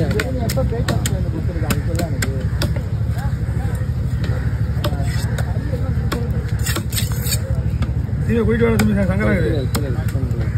எப்போ பிரேக்ஃபாஸ்ட் எனக்கு கொடுத்துருக்கு அது சொல்ல எனக்கு சீக்கிரம் கூட்டிட்டு வர சங்கராக